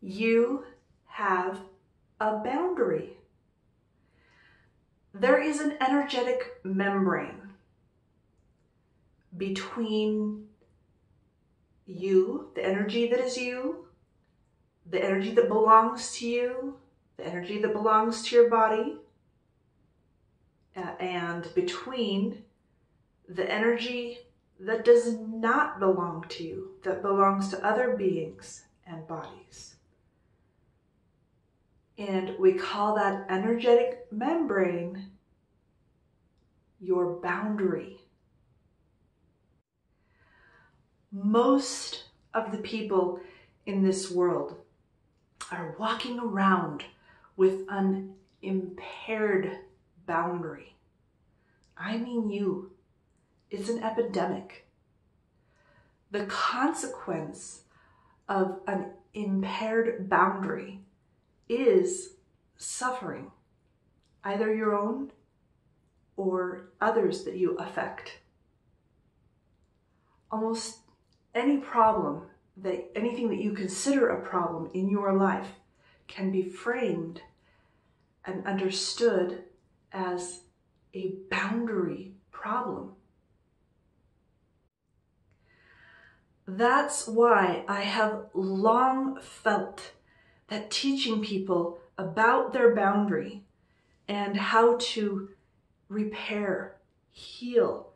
you have a boundary. There is an energetic membrane between you, the energy that is you, the energy that belongs to you, the energy that belongs to your body, uh, and between the energy that does not belong to you, that belongs to other beings and bodies. And we call that energetic membrane your boundary. Most of the people in this world are walking around with an impaired boundary. I mean you. It's an epidemic. The consequence of an impaired boundary is suffering, either your own or others that you affect. Almost any problem that anything that you consider a problem in your life can be framed and understood as a boundary problem. That's why I have long felt that teaching people about their boundary and how to repair, heal,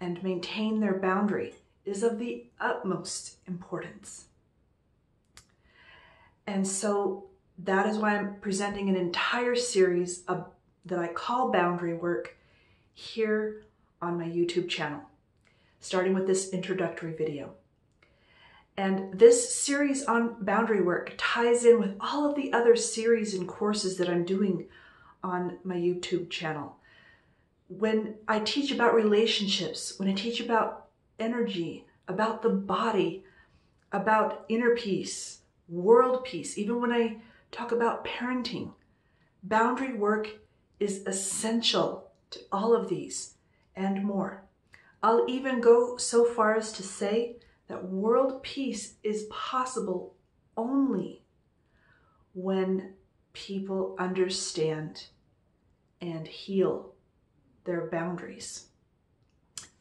and maintain their boundary is of the utmost importance. And so that is why I'm presenting an entire series of, that I call boundary work here on my YouTube channel, starting with this introductory video. And this series on boundary work ties in with all of the other series and courses that I'm doing on my YouTube channel. When I teach about relationships, when I teach about energy, about the body, about inner peace, world peace, even when I talk about parenting, boundary work is essential to all of these and more. I'll even go so far as to say that world peace is possible only when people understand and heal their boundaries.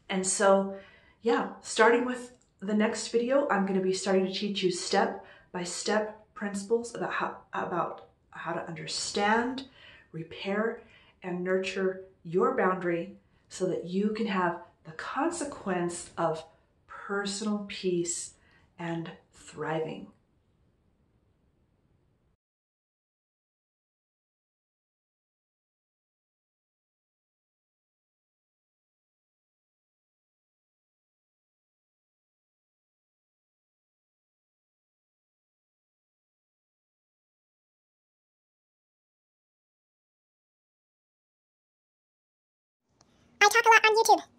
And so, yeah, starting with the next video, I'm going to be starting to teach you step by step principles about how, about how to understand, repair, and nurture your boundary so that you can have the consequence of personal peace and thriving. I talk a lot on YouTube.